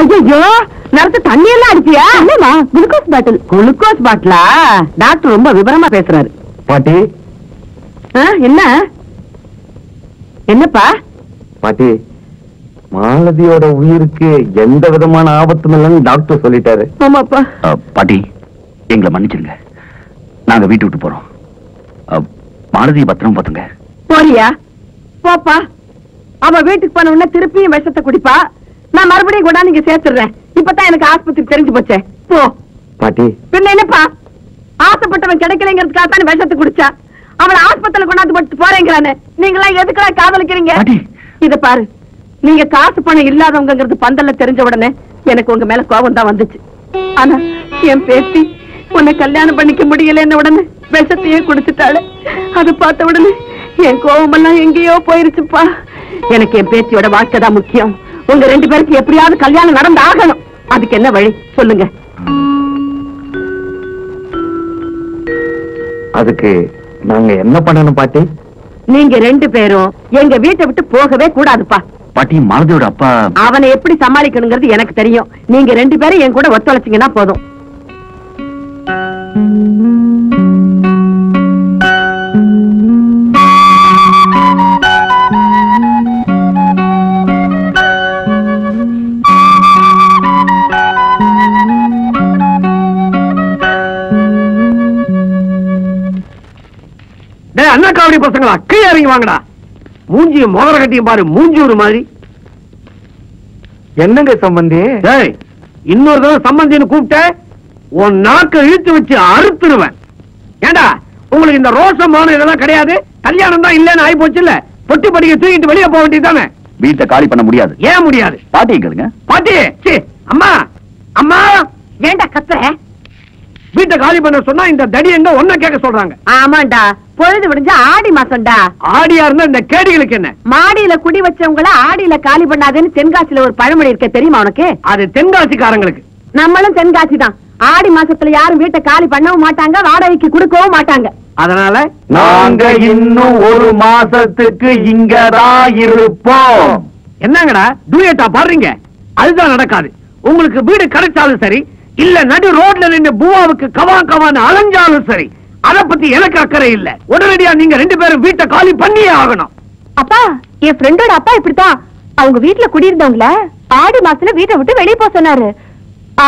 ஐயோ நடத்து தண்ணி எல்லாம் அடிச்சியா? இல்லம்மா குளுக்கோஸ் பாட்டில் குளுக்கோஸ் பாட்டிலா டாக்டர் ரொம்ப விவரமா பேசுறாரு. பாட்டி. என்ன? என்னப்பா? பாட்டி மாலதியோட உயிருக்கு எந்த விதமான ஆபத்தும் இல்லைன்னு டாக்டர் சொல்லிட்டாரு. ஆமாப்பா. பாட்டி எங்களை மன்னிச்சிருங்க. நாங்க வீட்டு விட்டு போறோம். மாலதியை பத்திரம் பார்த்துங்க. போறியா? போப்பா. அவ வீட்டுக்கு போன உடனே திருப்பியும் விஷத்தை குடிப்பா. நான் மறுபடியும் கூட நீங்க சேர்த்துடுறேன். இப்பதான் எனக்கு ஆஸ்பத்திரி தெரிஞ்சு போச்சே. போ. பாட்டி. பின்ன என்னப்பா? ஆசைப்பட்டவன் கிடைக்கலைங்கிறதுக்காக தான் விஷத்தை குடிச்சா. அவளை ஆஸ்பத்திரியில கொண்டாந்து போட்டு போறேங்கிறானே. நீங்களாம் எதுக்குலாம் காதலிக்கிறீங்க. இத பாரு. நீங்க காசு பணம் இல்லாதவங்கிறது பந்தல்ல தெரிஞ்ச உடனே எனக்கு உங்க மேல கோபம் தான் வந்துச்சு. ஆனா என் பேத்தி உன்னை கல்யாணம் பண்ணிக்க முடியலன்னு உடனே விஷத்தையே குடிச்சிட்டாளு. அதை பார்த்த உடனே என் கோபமெல்லாம் எங்கேயோ போயிருச்சுப்பா. எனக்கு என் பேத்தியோட வாழ்க்கை தான் முக்கியம். உங்க ரெண்டு பேருக்கு எப்படியாவது கல்யாணம் நடந்து ஆகணும். அதுக்கு என்ன வழி? சொல்லுங்க. அதுக்கு நாங்க என்ன பண்ணணும் பாட்டி? நீங்க ரெண்டு பேரும் எங்க வீட்டை விட்டு போகவே கூடாதுப்பா. பாட்டி மாலதியோட அப்பா அவனை எப்படி சமாளிக்கணுங்கிறது எனக்கு தெரியும். நீங்க ரெண்டு பேரும் என் கூட ஒத்துழைச்சீங்கன்னா போதும். காவடி பசங்களா கீழே இறங்கி வாங்கடா. மூஞ்சியும் மோதிர கட்டியும் பாரு மூஞ்சி ஒரு மாதிரி. என்னங்க சம்பந்தி? டேய் இன்னொரு தடவை சம்பந்தின்னு கூப்பிட்ட உன் நாக்க இழுத்து வச்சு அறுத்துருவேன். ஏண்டா உங்களுக்கு இந்த ரோசமான இதெல்லாம் கிடையாது? கல்யாணம் தான் இல்லன்னு ஆயி போச்சுல்ல பொட்டி படிக்க தூக்கிட்டு வெளியே போக வேண்டியதுதானே வீட்டை காலி பண்ண முடியாது. ஏன் முடியாது? பாட்டி கேளுங்க. பாட்டி சீ, அம்மா அம்மா. ஏண்டா கத்துற? வீட்டை காலி பண்ண சொன்னா இந்த தடி எங்க ஒன்ன கேட்க சொல்றாங்க. ஆமாண்டா. பொழுது விடிஞ்சா ஆடி மாசம்டா. ஆடியா இருந்தா இந்த கேடிகளுக்கு என்ன? மாடியில குடி வச்சவங்கள ஆடியில காலி பண்ணாதேன்னு தென்காசியில ஒரு பழமொழி இருக்க தெரியுமா உனக்கு? அது தென்காசிக்காரங்களுக்கு. நம்மளும் தென்காசி தான். ஆடி மாசத்துல யாரும் வீட்டை காலி பண்ணவும் மாட்டாங்க வாடகைக்கு கொடுக்கவும் மாட்டாங்க. அதனால நாங்க இன்னும் ஒரு மாசத்துக்கு இங்கதான் இருப்போம். என்னங்கடா டூயட்டா பாடுறீங்க? அதுதான் நடக்காது. உங்களுக்கு வீடு கிடைச்சாலும் சரி இல்ல நடு ரோட்ல நின்னு பூவாவுக்கு கவா கவான்னு அலைஞ்சாலும் சரி அத பத்தி எனக்கு அக்கறை இல்ல. உடனடியா நீங்க ரெண்டு பேரும் வீட்டை காலி பண்ணியே ஆகணும். அப்பா என் ஃப்ரெண்டோட அப்பா இப்படித்தான். அவங்க வீட்டுல குடியிருந்தவங்கள ஆடி மாசத்துல வீட்டை விட்டு வெளியே போக சொன்னாரு.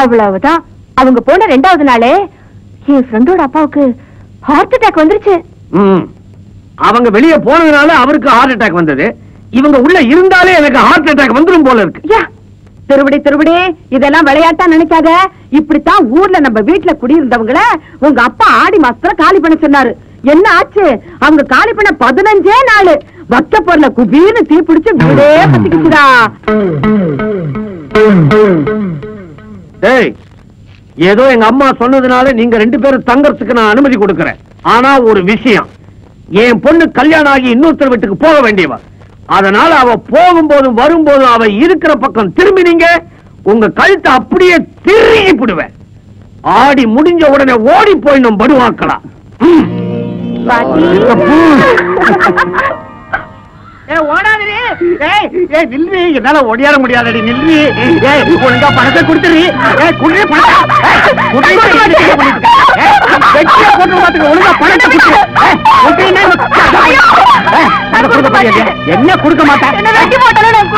அவ்வளவுதான். அவங்க போன ரெண்டாவது நாளே என் ஃப்ரெண்டோட அப்பாவுக்கு ஹார்ட் அட்டாக் வந்துருச்சு. அவங்க வெளியே போனதுனால அவருக்கு ஹார்ட் அட்டாக் வந்தது. இவங்க உள்ள இருந்தாலே எனக்கு ஹார்ட் அட்டாக் வந்துரும் போல இருக்கு. திருவிடி திருவிடி இதெல்லாம் விளையாட்டா நினைக்காத. இப்படித்தான் ஊர்ல நம்ம வீட்டுல குடியிருந்தவங்கள உங்க அப்பா ஆடி மாசத்துல காலி பண்ண சொன்னாரு. என்ன ஆச்சு? அவங்க காலி பண்ண பதினஞ்சே நாள். வக்க பொருள குபீர்னு தீ பிடிச்சு வீடே பத்திக்கிச்சுடா. டேய் ஏதோ எங்க அம்மா சொன்னதுனால நீங்க ரெண்டு பேரும் தங்கறதுக்கு நான் அனுமதி கொடுக்கறேன். ஆனா ஒரு விஷயம். என் பொண்ணு கல்யாணம் ஆகி இன்னொருத்தர் வீட்டுக்கு போக வேண்டியவா? அதனால அவ போகும்போதும் வரும்போதும் அவ இருக்கிற பக்கம் திரும்பினீங்க உங்க கழுத்தை அப்படியே திருகி விடுவேன் ஆடி முடிஞ்ச உடனே ஓடி போய் நம்ம நில்லுடி. என்னால ஓடியார முடியாதடி நில்லு. ஏய் ஒழுங்கா பணத்தை கொடுத்துரு. வெட்டியா போட்டு பாத்துக்க ஒழுங்கா பணத்தை முடியாது. என்ன? கொடுக்க மாட்டேன்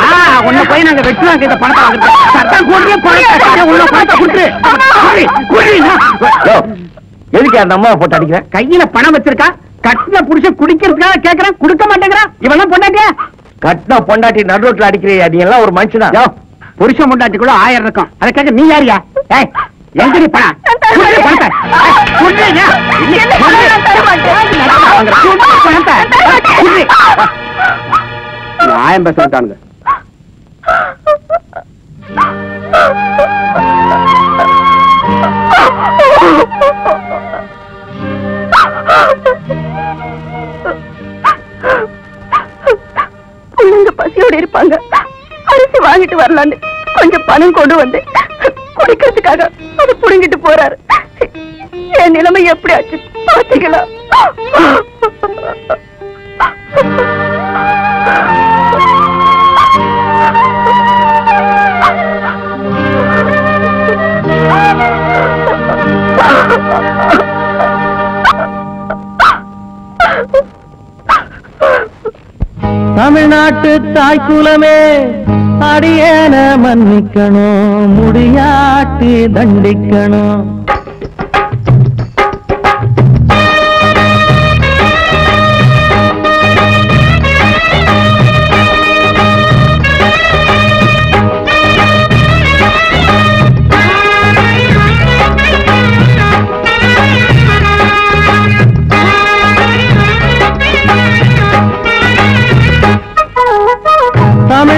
ஆ, உன்னை போய் நாங்க வெட்டுவாங்க இந்த பணத்தை வாங்குறது. சட்டம் கொடுறி பணத்தை உள்ள பணத்தை. யோ, எதுக்கு அந்த அம்மாவை போட்டு அடிக்கிற? கையில பணம் வச்சிருக்கா? கட்டில புடிச்சு குடிக்கிறதுக்காக கேக்குறேன் கொடுக்க மாட்டேங்கிறான் இவெல்லாம் பொண்டாட்டியா? கட்டினா பொண்டாட்டி நடு ரோட்ல அடிக்கிறியா? நீ எல்லாம் ஒரு மனுஷனா? யோ, புருஷ முண்டாட்டிக்குள்ள ஆயிரம் இருக்கும். அதை கேட்க நீ யாரியா ஏய் எங்கடி பணம் பணத்தை. நியாயம் பேச விட்டானுங்க பிள்ளைங்க பசியோட இருப்பாங்க. அரிசி வாங்கிட்டு வரலான்னு கொஞ்சம் பணம் கொண்டு வந்து குடிக்கிறதுக்காக அது புடுங்கிட்டு போறாரு. என் நிலைமை எப்படி ஆச்சு? பாத்தீங்களா? தமிழ்நாட்டு தாய்க்குலமே அடியேன மன்னிக்கணும் முடியாட்டி தண்டிக்கணும்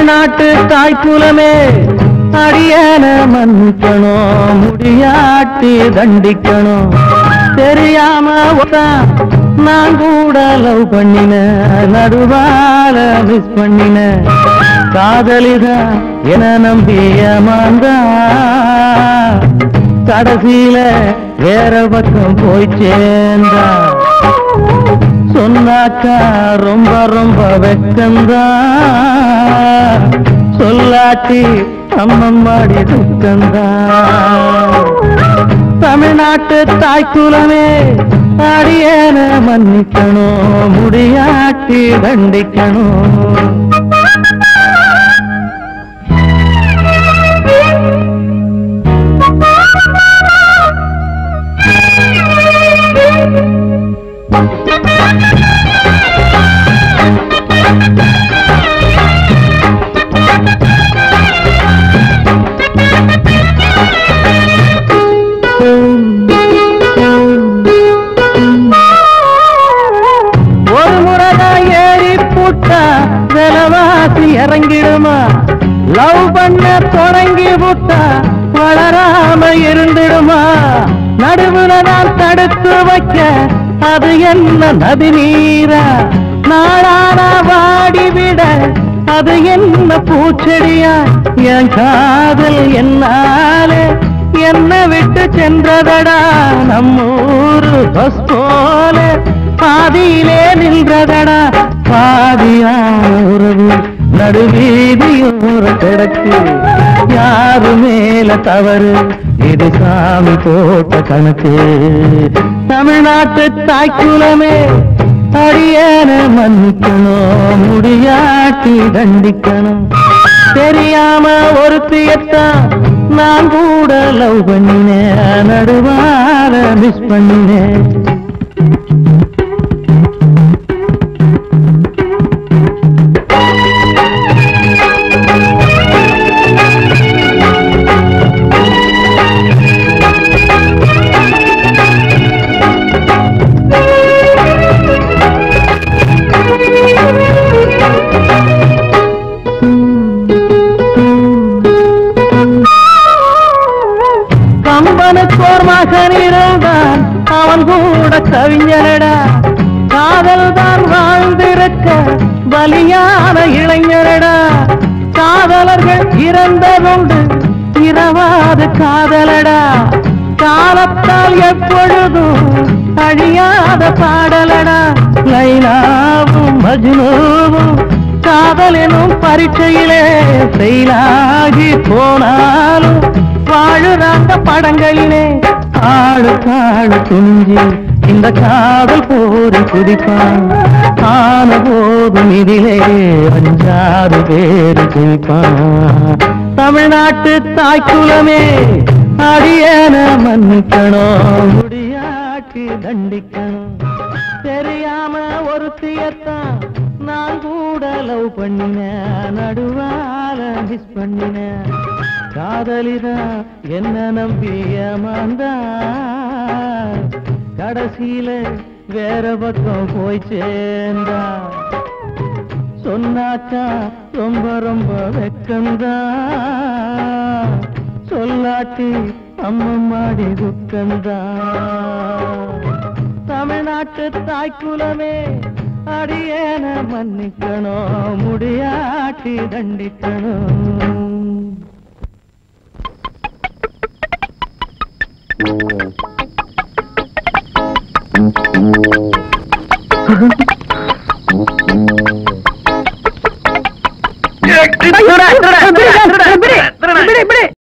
தமிழ்நாட்டு தாய்க்குலமே அடியன மன்னிக்கணும் முடியாட்டி தண்டிக்கணும் தெரியாம நான் கூட லவ் பண்ணின நடுவால மிஸ் பண்ணின. காதலிதா என நம்பிய மாந்தா. கடைசியில வேற பக்கம் போய் சேர்ந்தா. சொன்னாக்கா ரொம்ப ரொம்ப வெக்கந்தா. சொல்லாட்டி அம்மம்மாடி துக்கந்தா. தமிழ்நாட்டு தாய்க்குலமே அடியேன மன்னிக்கணும் முடியாட்டி தண்டிக்கணும் thank you. இறங்கிடுமா? லவ் பண்ண தொடங்கி விட்டா வளராம இருந்துடுமா? நடுவுல நான் தடுத்து வைக்க அது என்ன நதி நீரா? நாளான வாடிவிட அது என்ன பூச்செடியா? என் காதல் என்னாலே? என்ன விட்டு சென்றதடா நம்மூரு பஸ் போல? பாதியிலே நின்றதடா? பாதியா உறவு. நடுவீதியோர கிடக்கு யாரு மேல தவறு? இது சாமி போட்ட கணக்கு. தமிழ்நாட்டு தாய்க்குலமே அடியேன மன்னிக்கணும் முடியாட்டி தண்டிக்கணும். தெரியாம ஒருத்தியத்தான் நான் கூட லவ் பண்ணினேன் நடுவார மிஸ் பண்ணினேன். பலியான இளைஞரடா. காதலர்கள் இறந்ததுண்டு இரவாது காதலடா. காலத்தால் எப்பொழுதும் அழியாத பாடலடா. லைலாவும் மஜ்னூவும் காதலினும் பரீட்சையிலே செயலாகி போனாலும் வாழுறாங்க படங்களிலே ஆளு காடு துணிஞ்சி இந்த காதல் போரில் குதிப்பான். ஆன போதும் இதிலே அஞ்சாறு பேரு குதிப்பான் தமிழ்நாட்டு தாய்க்குலமே அடியன மன்னிக்கணும் முடியாட்டு தண்டிக்கணும் தெரியாம ஒரு தியத்தான் நான் கூட லவ் பண்ணினேன். நடுவால மிஸ் பண்ணினேன். காதலிதான் என்ன நம்பி ஏமாந்தா கடைசியில வேற பக்கம் போய் சேர்ந்தா. சொன்னாக்கா ரொம்ப ரொம்ப வெக்கந்தா சொல்லாட்டி அம்மம்மாடி துக்கந்தா தமிழ்நாட்டு தாய்க்குலமே அடியேன மன்னிக்கணும் முடியாட்டி தண்டிக்கணும். Mm-hmm.